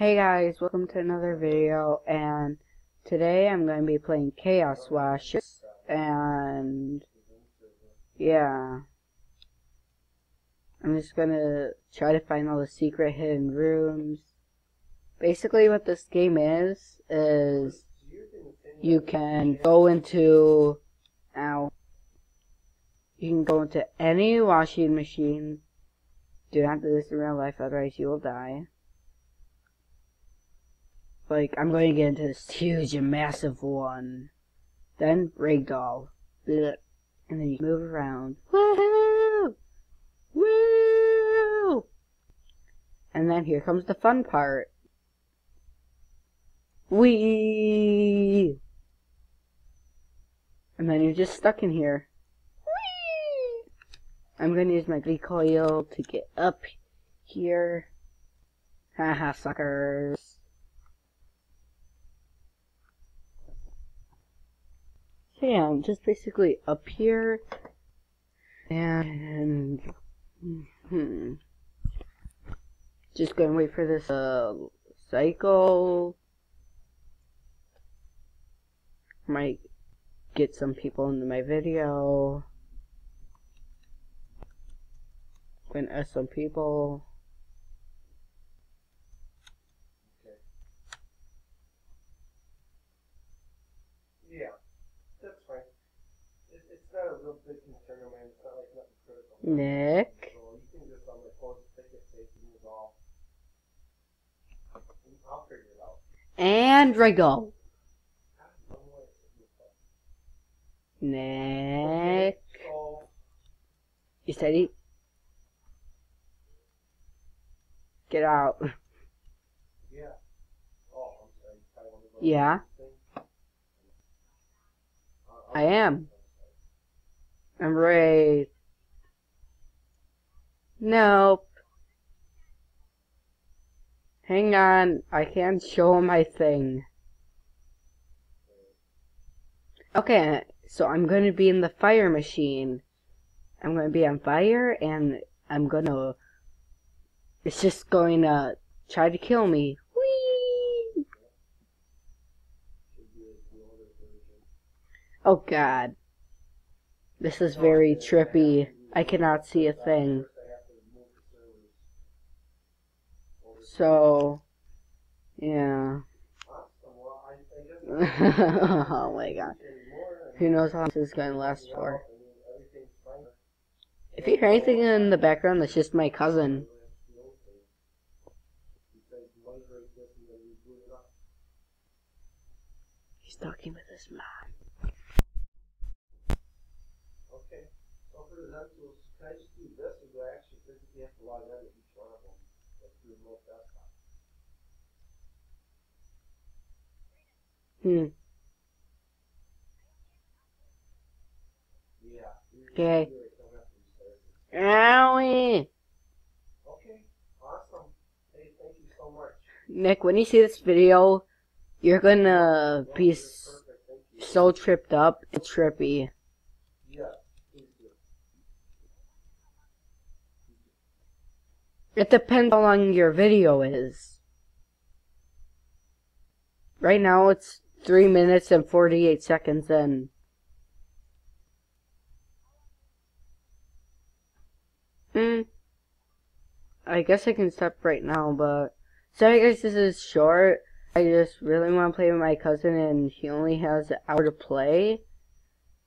Hey guys, welcome to another video, and today I'm going to be playing Chaos Washers, and yeah, I'm just going to try to find all the secret hidden rooms. Basically what this game is, is you can go into, ow, you can go into any washing machine, do not do this in real life, otherwise you will die. Like, I'm going to get into this huge and massive one. Then, ragdoll. Blech. And then you move around. Woohoo! Woo! And then here comes the fun part. Wee! And then you're just stuck in here. Whee! I'm gonna use my recoil to get up here. Haha, suckers. Yeah, just basically up here, and hmm, just gonna wait for this uh cycle. Might get some people into my video. Gonna ask some people. Yeah, that's fine. It, it's not a real big concern, man. It's not like nothing critical. Nick. So you can just on the post take it, take it, move off. I'll figure it out. And Rego. God, no way. Nick. So, You steady? Get out. yeah. Oh, I'm sorry. You probably want to go Yeah. thing? Uh, I am. I'm right. Nope. Hang on, I can't show my thing. Okay, so I'm going to be in the fire machine. I'm going to be on fire, and I'm going to... It's just going to try to kill me. Oh god. This is very trippy. I cannot see a thing. First I have to move the servers over to- So, yeah. Oh my god. Who knows how long this is going to last for. If you hear anything in the background, that's just my cousin. He's talking with his mom. Okay, so for the can I just do this, or do I actually physically have to log in Hmm. Yeah. Okay. Owie! Okay, awesome. Hey, thank you so much. Nick, when you see this video, you're gonna be so tripped up. It's trippy. Yeah, please do. It depends how long your video is. Right now it's 3 minutes and 48 seconds in. Hmm. I guess I can stop right now, but... Sorry guys, this is short. I just really want to play with my cousin and he only has an hour to play.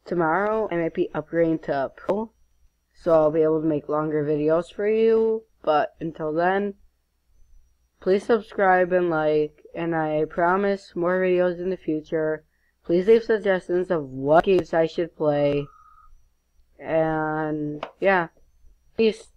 Tomorrow I might be upgrading to Pro. So I'll be able to make longer videos for you. But until then, please subscribe and like. And I promise more videos in the future. Please leave suggestions of what games I should play. And yeah, peace.